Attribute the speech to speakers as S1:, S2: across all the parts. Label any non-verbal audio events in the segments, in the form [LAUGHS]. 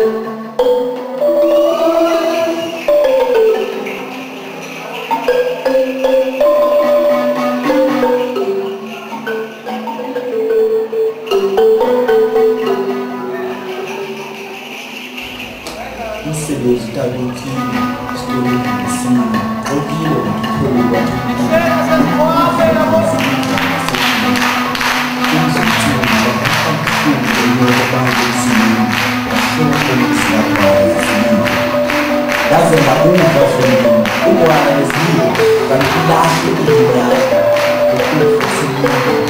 S1: Um céu está bem que estou assim, ouvindo pelo ar. Thank you. Kumva hlonipha ukwana
S2: que kanti lahle indlela yokufa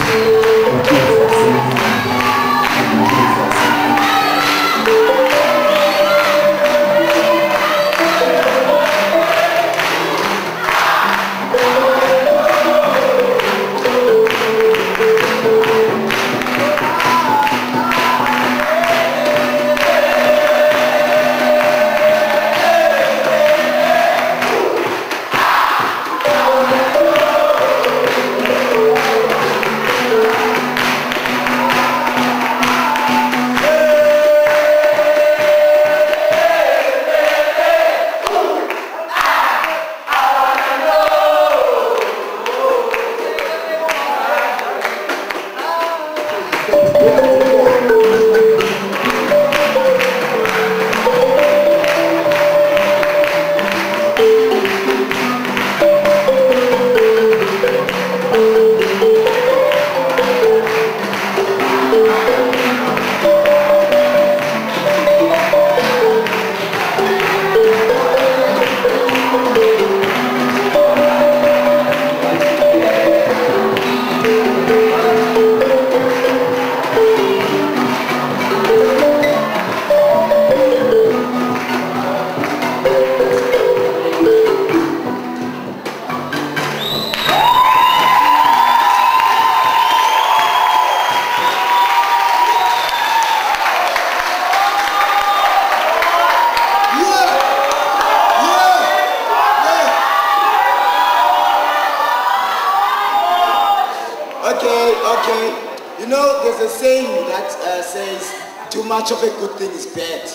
S2: a saying that uh, says, too much of a good thing is bad.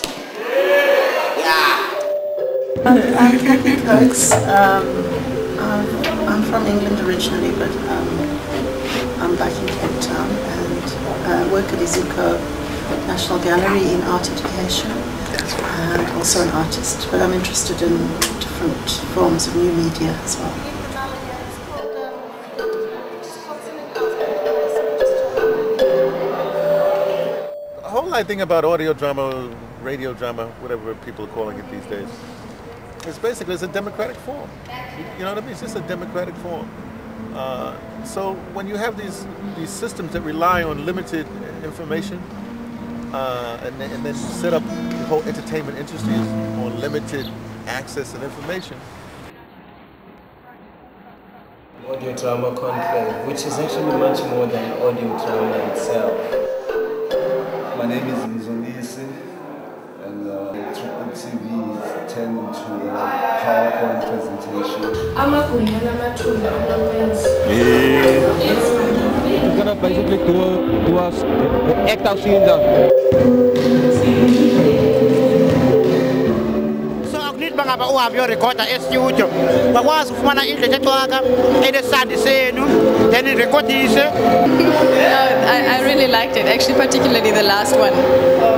S2: Yeah.
S3: I'm, I'm Kathy Coates. Um, I'm, I'm from England originally, but um, I'm back in Cape Town and uh, work at Iziko National Gallery in art education and also an artist. But I'm interested in different forms of new media as well.
S4: I think about audio drama, radio drama, whatever people are calling it these days, is basically it's a democratic form. You, know what I mean? It's just a democratic form. Uh, so when you have these these systems that rely on limited information, uh, and, then, and then set up the whole entertainment industry on limited access and information,
S5: audio drama conclave, which is actually much more than audio drama itself.
S6: My name is Mzolisi, and uh, Triple TV is turned into a PowerPoint presentation.
S7: amagunya lamathuna amawenzi
S8: gonna basically do, do us act out scenes
S9: uhambe estudio indlela ecwaka enesandi senu then irekhodise
S10: I, I really liked it. Actually, particularly the last one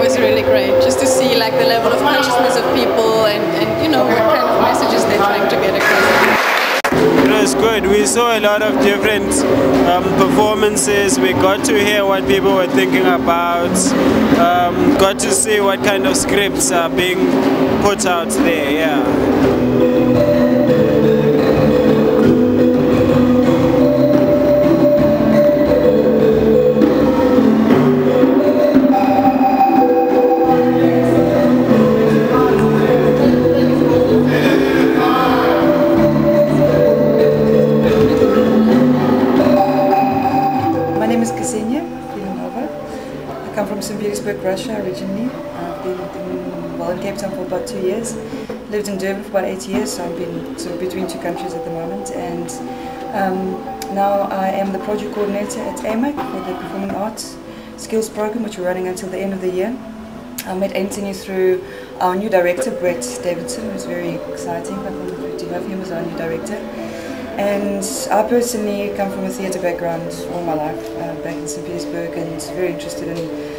S10: was really great. Just to see like the level of consciousness of people and, and you know what kind of messages they're trying to get across.
S11: Was good. We saw a lot of different um, performances. We got to hear what people were thinking about. Um, got to see what kind of scripts are being put out there. Yeah.
S12: I St. Petersburg, Russia originally. I've been well, in Cape Town for about two years. Lived in Durban for about eight years, so I've been sort of between two countries at the moment. And um, now I am the project coordinator at AMAC for the Performing Arts Skills Program, which we're running until the end of the year. I met Anthony through our new director, Brett Davidson, who's very exciting. I'm lucky to have him as our new director. And I personally come from a theatre background all my life, uh, back in St. Petersburg, and very interested in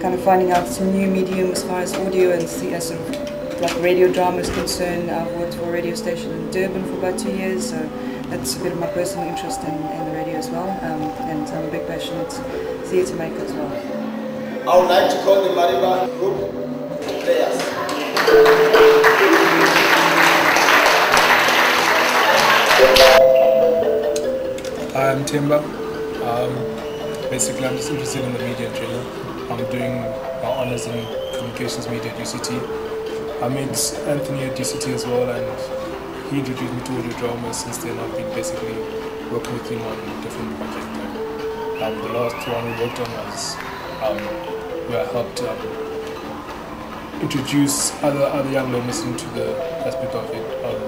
S12: kind of finding out some new medium as far as audio and the, sort of like radio drama is concerned. I've worked for a radio station in Durban for about two years, so that's a bit of my personal interest in, in the radio as well. Um, and I'm a big passionate theatre maker as well.
S2: I would like to call the Mariba group players.
S13: Hi, I'm Timba. Um, basically, I'm just interested in the media in general. I'm doing my honours in communications media at UCT. I met Anthony at UCT as well, and he introduced me to audio drama. Since then, I've been basically working with him on different projects. Um, the last one we worked on was um, where I helped um, introduce other other young learners into the aspect of it, of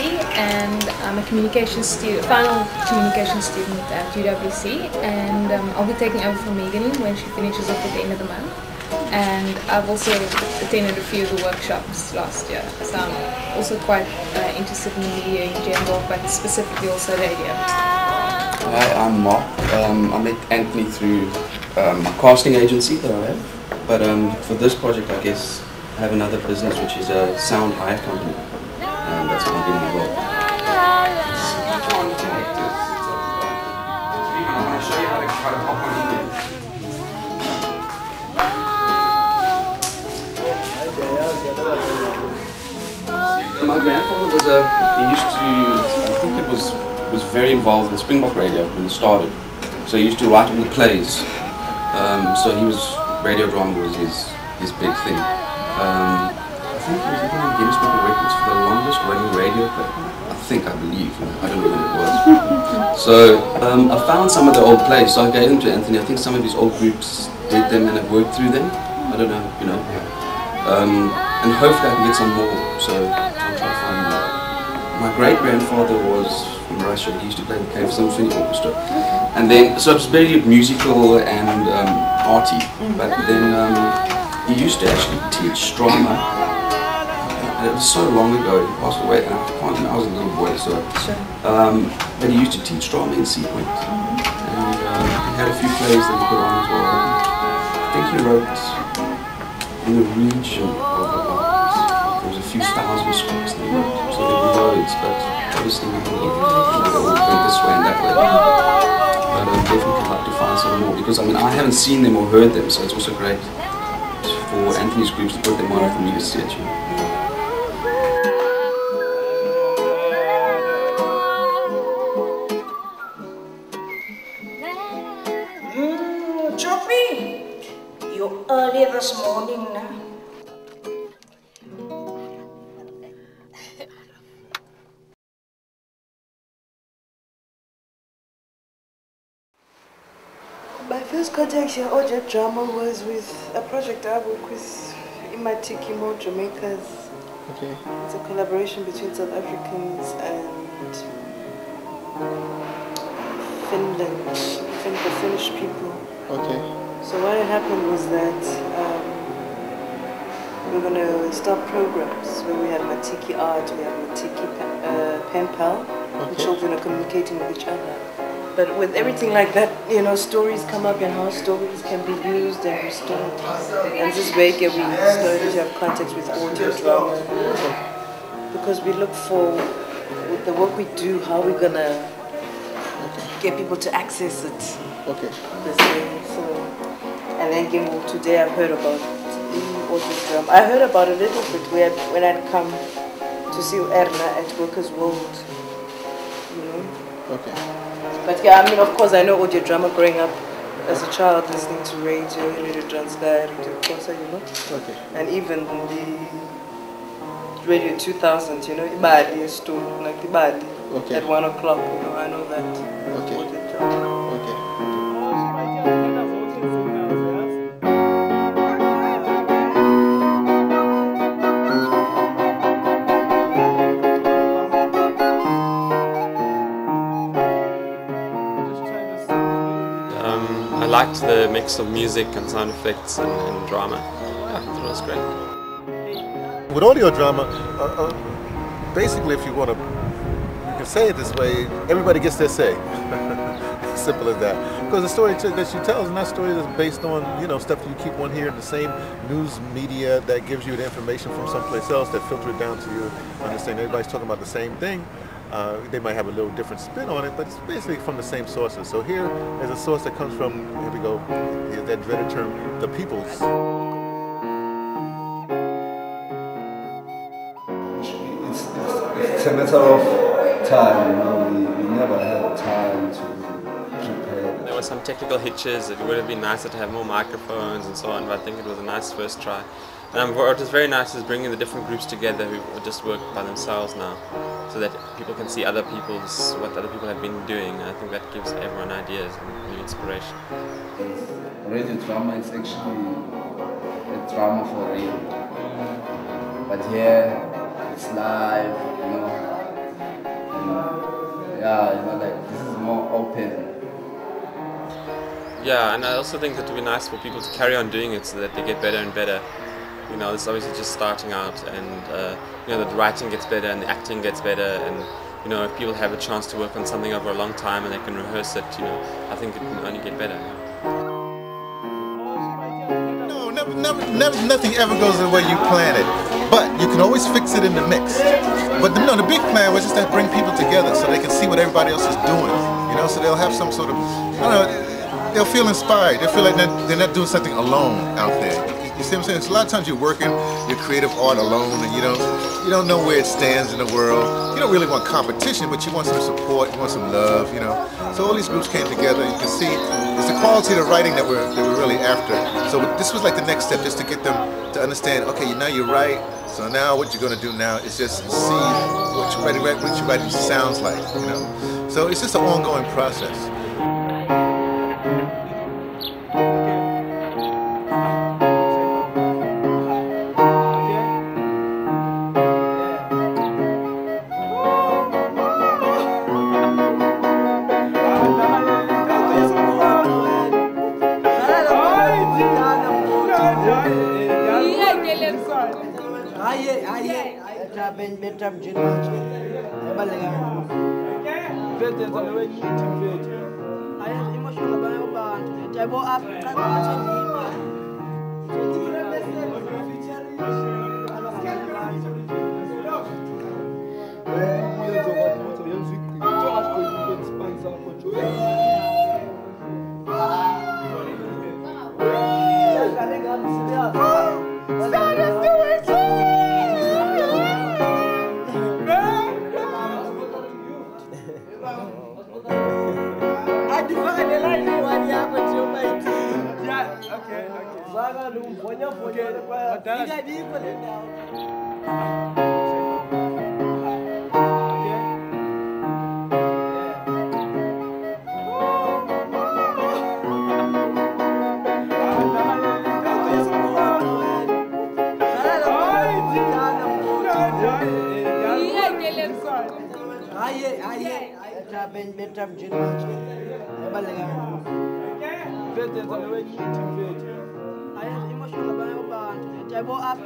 S7: And I'm a communication student, final communication student at UWC and um, I'll be taking over from Megan when she finishes up at the end of the month. And I've also attended a few of the workshops last year, so I'm also quite uh, interested in media in general, but specifically also radio.
S14: Hi, I'm Mark. Um, I met Anthony through um, a casting agency that I have. But um, for this project, I guess I have another business which is a sound hire company. That's what I'm getting involved. My grandfather was a, he used to, I think it was, was very involved in Springbok Radio when it started. So he used to write all the plays. Um, so he was, radio drama was his, his big thing. Um, think he was even Guinness Book of Records for the longest running radio play. I think, I believe, I don't know when it was. [LAUGHS] So um, I found some of the old plays, so I gave them to Anthony. I think some of his old groups did them and have worked through them. I don't know, you know. Um, and hopefully I can get some more, so I'll try to find more. My great grandfather was from Russia, he used to play the Cape Symphony Orchestra. And then, so it's very musical and um, arty, but then um, he used to actually teach drama. It was so long ago, he passed away, and I can't remember, I was a little boy, so. Um, but he used to teach drama in sequence. And um, he had a few plays that he put on as well. I think he wrote in the region of about, there was a few thousand scripts that he wrote, so there were loads, but obviously we don't know, they all went this way and that way. But I'd definitely like to find some more, because I mean, I haven't seen them or heard them, so it's also great for Anthony's groups to put them on for me to see it, you
S15: this morning now.
S3: My first contact here, audio drama, was with a project I work with Imatikimo Jamaicas.
S4: Okay.
S3: It's a collaboration between South Africans and Finland, Fin- the Finnish people.
S4: Okay.
S3: So what happened was that we're going to start programs where we have Matiki art, we have Matiki uh, pen pal, the children are communicating with each other. But with everything like that, you know, stories come up and how stories can be used and restored. And this week we started to have contact with audio drama because we look for, with the work we do, how we're gonna get people to access it.
S4: Okay.
S3: This way, so, and then again, today I've heard about the audio drama. I heard about a little bit where, when I'd come to see Erna at Workers' World. You know?
S4: Okay.
S3: But yeah, I mean, of course, I know audio drama growing up as a child, listening to radio, Radio Transkei, Radio Xhosa, you know.
S4: Okay.
S3: And even the
S12: Radio 2000, you know, Ibadi is to like Ibadi
S4: Okay.
S12: at one o'clock. You know, I know that.
S4: Okay.
S12: Okay.
S16: Liked the mix of music and sound effects and, and drama. Yeah, it was great.
S4: With audio drama, uh, uh, basically, if you want to, you can say it this way: everybody gets their say. [LAUGHS] Simple as that. Because the story that you tell is not a story that's based on you know stuff you keep on hearing the same news media that gives you the information from someplace else that filter it down to you. Understand everybody's talking about the same thing. Uh, they might have a little different spin on it, but it's basically from the same sources. So here is a source that comes from, here we go, here's that dreaded term, the peoples.
S6: It's, it's, it's a matter of time, you know, we, we never had time to prepare.
S16: There were some technical hitches. It would have been nicer to have more microphones and so on, but I think it was a nice first try. And um, what is very nice is bringing the different groups together who just work by themselves now, so that people can see other people's what other people have been doing. I think that gives everyone ideas and new inspiration.
S6: Radio drama is actually a drama for real. But here, it's live, you know. Yeah, you know, like this is more open.
S16: Yeah, and I also think that it would be nice for people to carry on doing it so that they get better and better. You know, it's obviously just starting out, and uh, you know, the writing gets better and the acting gets better, and you know, if people have a chance to work on something over a long time and they can rehearse it, you know, I think it can only get better.
S4: No, never, never, never, nothing ever goes the way you plan it. But you can always fix it in the mix. But the, no, the big plan was just to bring people together so they can see what everybody else is doing. You know, so they'll have some sort of, I don't know, they'll feel inspired. They'll feel like they're, they're not doing something alone out there. You, you see what I'm saying? So a lot of times you're working your creative art alone, and you don't, you don't know where it stands in the world. You don't really want competition, but you want some support, you want some love. You know. So all these groups came together. You can see it's the quality of the writing that we're that we're really after. So this was like the next step, just to get them to understand. Okay, now you're right. So now what you're gonna do now is just see what your writing, what your writing sounds like. You know. So it's just an ongoing process.
S17: ngizoyenza ngoba yithi mfethu ayenza emotional bio abantu go up. Stop! Tell us. आइए आइए मेरा bench मेरा जिन्ना बल्लेगा फिर तो lovage फिर आया emotional chạy bộ áp